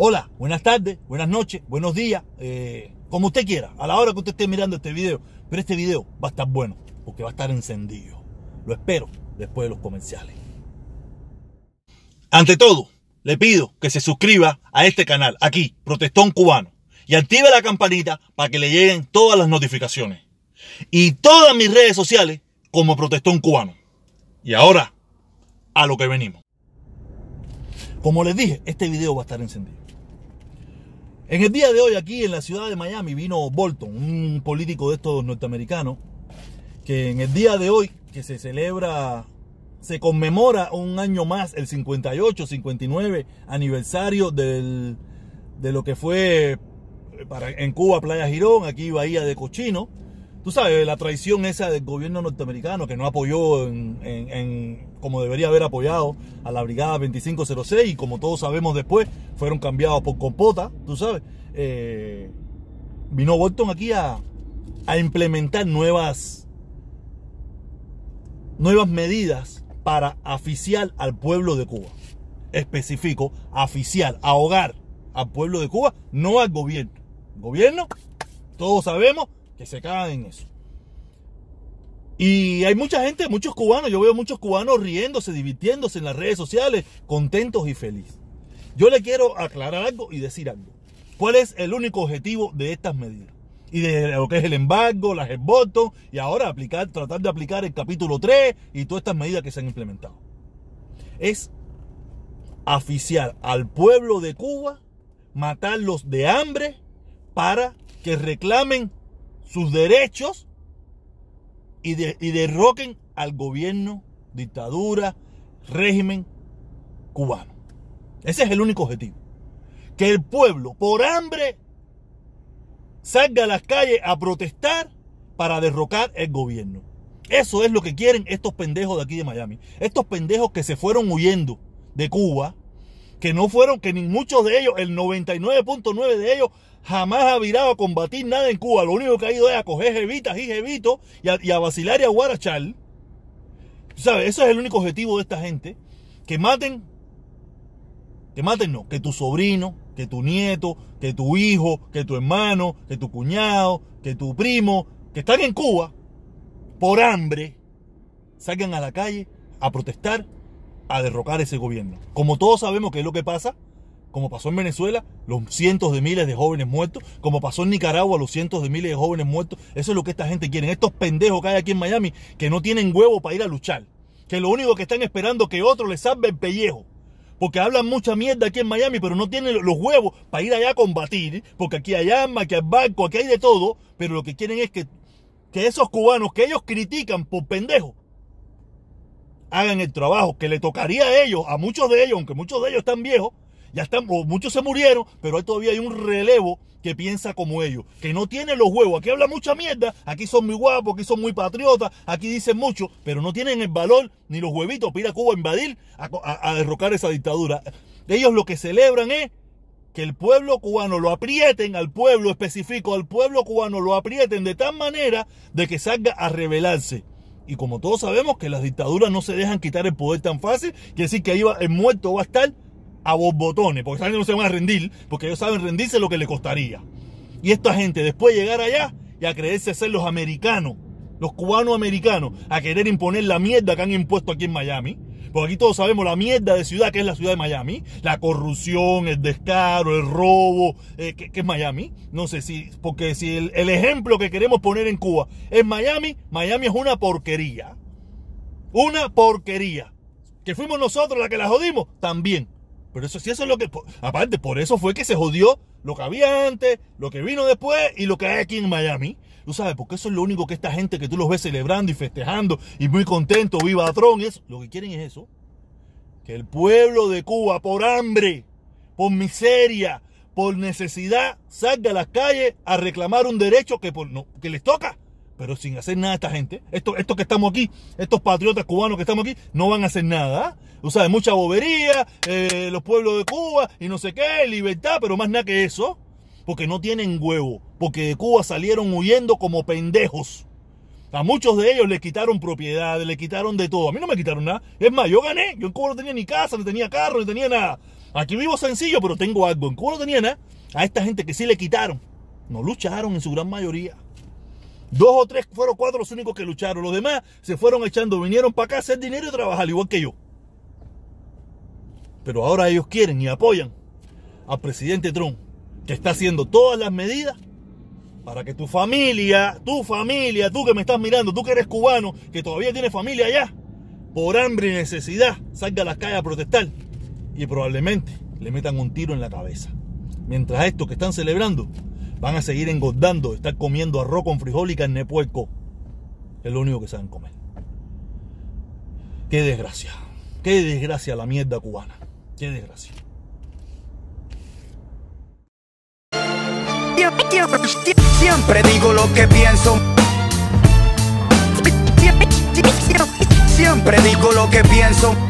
Hola, buenas tardes, buenas noches, buenos días, eh, como usted quiera, a la hora que usted esté mirando este video. Pero este video va a estar bueno, porque va a estar encendido. Lo espero después de los comerciales. Ante todo, le pido que se suscriba a este canal, aquí, Protestón Cubano, y active la campanita para que le lleguen todas las notificaciones. Y todas mis redes sociales como Protestón Cubano. Y ahora, a lo que venimos. Como les dije, este video va a estar encendido. En el día de hoy aquí en la ciudad de Miami vino Bolton, un político de estos norteamericanos, que en el día de hoy, que se celebra, se conmemora un año más, el 58, 59 aniversario del, de lo que fue para, en Cuba Playa Girón, aquí Bahía de Cochino, tú sabes, la traición esa del gobierno norteamericano que no apoyó en, como debería haber apoyado a la Brigada 2506 y como todos sabemos después fueron cambiados por compota, tú sabes. Eh, vino Bolton aquí a, a implementar nuevas, nuevas medidas para aficiar al pueblo de Cuba. Específico, aficiar, ahogar al pueblo de Cuba, no al gobierno. Gobierno, todos sabemos, que se cagan en eso. Y hay mucha gente, muchos cubanos, yo veo muchos cubanos riéndose, divirtiéndose en las redes sociales, contentos y felices. Yo le quiero aclarar algo y decir algo. ¿Cuál es el único objetivo de estas medidas? Y de lo que es el embargo, las voto y ahora aplicar, tratar de aplicar el capítulo 3 y todas estas medidas que se han implementado. Es aficiar al pueblo de Cuba, matarlos de hambre para que reclamen sus derechos y, derroquen al gobierno, dictadura, régimen cubano. Ese es el único objetivo. Que el pueblo, por hambre, salga a las calles a protestar para derrocar el gobierno. Eso es lo que quieren estos pendejos de aquí de Miami. Estos pendejos que se fueron huyendo de Cuba, que no fueron, que ni muchos de ellos, el 99.9 de ellos, jamás ha virado a combatir nada en Cuba. Lo único que ha ido es a coger jevitas y jevitos y a, y a vacilar y a guarachar. ¿Sabes? Ese es el único objetivo de esta gente. Que maten. Que maten, no. Que tu sobrino, que tu nieto, que tu hijo, que tu hermano, que tu cuñado, que tu primo, que están en Cuba por hambre, salgan a la calle a protestar, a derrocar ese gobierno. Como todos sabemos que es lo que pasa como pasó en Venezuela, los cientos de miles de jóvenes muertos, como pasó en Nicaragua, los cientos de miles de jóvenes muertos. Eso es lo que esta gente quiere. Estos pendejos que hay aquí en Miami que no tienen huevo para ir a luchar. Que lo único que están esperando es que otro les salve el pellejo. Porque hablan mucha mierda aquí en Miami, pero no tienen los huevos para ir allá a combatir. Porque aquí hay armas, aquí hay barco, aquí hay de todo. Pero lo que quieren es que, que esos cubanos que ellos critican por pendejos, hagan el trabajo que le tocaría a ellos, a muchos de ellos, aunque muchos de ellos están viejos, ya están, muchos se murieron, pero todavía hay un relevo que piensa como ellos, que no tiene los huevos. Aquí habla mucha mierda, aquí son muy guapos, aquí son muy patriotas, aquí dicen mucho, pero no tienen el valor ni los huevitos para a Cuba a invadir, a, derrocar esa dictadura. Ellos lo que celebran es que el pueblo cubano lo aprieten, al pueblo específico, al pueblo cubano lo aprieten de tal manera de que salga a rebelarse. Y como todos sabemos que las dictaduras no se dejan quitar el poder tan fácil, quiere decir que ahí va, el muerto va a estar a botones, porque saben no se van a rendir, porque ellos saben rendirse lo que le costaría. Y esta gente, después de llegar allá y a creerse ser los americanos, los cubanos americanos, a querer imponer la mierda que han impuesto aquí en Miami, porque aquí todos sabemos la mierda de ciudad que es la ciudad de Miami, la corrupción, el descaro, el robo, eh, que, es Miami. No sé si, porque si el, el ejemplo que queremos poner en Cuba es Miami, Miami es una porquería. Una porquería. Que fuimos nosotros la que la jodimos, también. Pero eso sí, eso es lo que. Aparte, por eso fue que se jodió lo que había antes, lo que vino después y lo que hay aquí en Miami. Tú sabes, porque eso es lo único que esta gente que tú los ves celebrando y festejando y muy contento, viva Tron, eso, lo que quieren es eso. Que el pueblo de Cuba, por hambre, por miseria, por necesidad, salga a las calles a reclamar un derecho que les toca pero sin hacer nada esta gente. Estos, esto que estamos aquí, estos patriotas cubanos que estamos aquí, no van a hacer nada. O sea, mucha bobería, eh, los pueblos de Cuba y no sé qué, libertad, pero más nada que eso. Porque no tienen huevo. Porque de Cuba salieron huyendo como pendejos. A muchos de ellos les quitaron propiedades, le quitaron de todo. A mí no me quitaron nada. Es más, yo gané. Yo en Cuba no tenía ni casa, no tenía carro, no tenía nada. Aquí vivo sencillo, pero tengo algo. En Cuba no tenía nada. A esta gente que sí le quitaron. No lucharon en su gran mayoría. Dos o tres fueron cuatro los únicos que lucharon. Los demás se fueron echando, vinieron para acá a hacer dinero y trabajar, igual que yo. Pero ahora ellos quieren y apoyan al presidente Trump, que está haciendo todas las medidas para que tu familia, tu familia, tú que me estás mirando, tú que eres cubano, que todavía tienes familia allá, por hambre y necesidad, salga a las calles a protestar y probablemente le metan un tiro en la cabeza. Mientras estos que están celebrando van a seguir engordando, estar comiendo arroz con frijol y carne puerco. Es lo único que saben comer. Qué desgracia. Qué desgracia la mierda cubana. Qué desgracia. Siempre digo lo que pienso. Siempre digo lo que pienso.